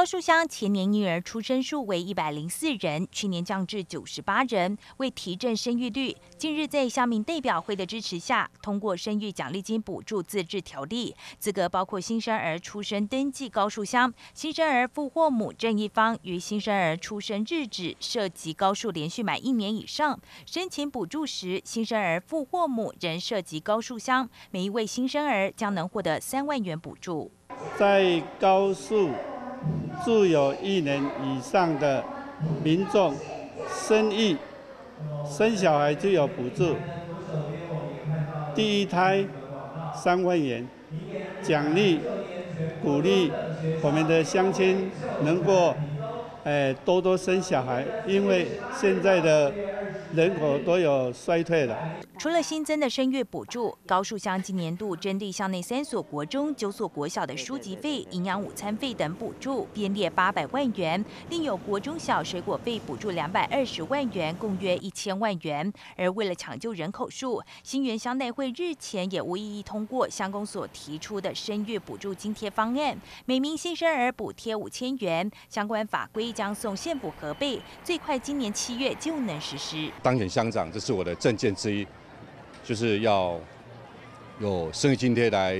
高树乡前年婴儿出生数为一百零四人，去年降至九十八人。为提振生育率，近日在乡民代表会的支持下，通过生育奖励金补助自治条例，资格包括新生儿出生登记高树乡新生儿父或母正一方于新生儿出生日止涉及高树连续满一年以上，申请补助时，新生儿父或母仍涉及高树乡，每一位新生儿将能获得三万元补助。在高树。住有一年以上的民众生育生小孩就有补助，第一胎三万元，奖励鼓励我们的乡亲能够哎多多生小孩，因为现在的。人口都有衰退了。除了新增的生育补助，高树乡今年度针对乡内三所国中、九所国小的书籍费、营养午餐费等补助编列八百万元，另有国中小水果费补助两百二十万元，共约一千万元。而为了抢救人口数，新园乡内会日前也无异议通过乡公所提出的生育补助津贴方案，每名新生儿补贴五千元，相关法规将送县府核备，最快今年七月就能实施。当选乡长，这是我的政见之一，就是要有生育津贴来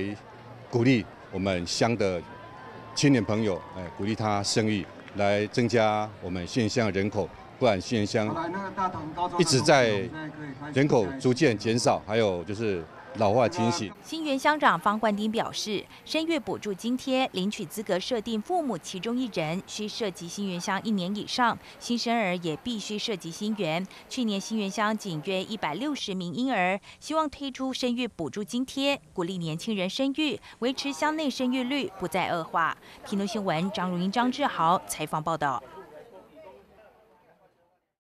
鼓励我们乡的青年朋友，哎，鼓励他生育，来增加我们县乡人口，不然县乡一直在人口逐渐减少，还有就是。老化情形。新园乡长方冠丁表示，生育补助津贴领取资格设定父母其中一人需涉及新园乡一年以上，新生儿也必须涉及新园。去年新园乡仅约一百六十名婴儿，希望推出生育补助津贴，鼓励年轻人生育，维持乡内生育率不再恶化。听众新闻张如英、张志豪采访报道。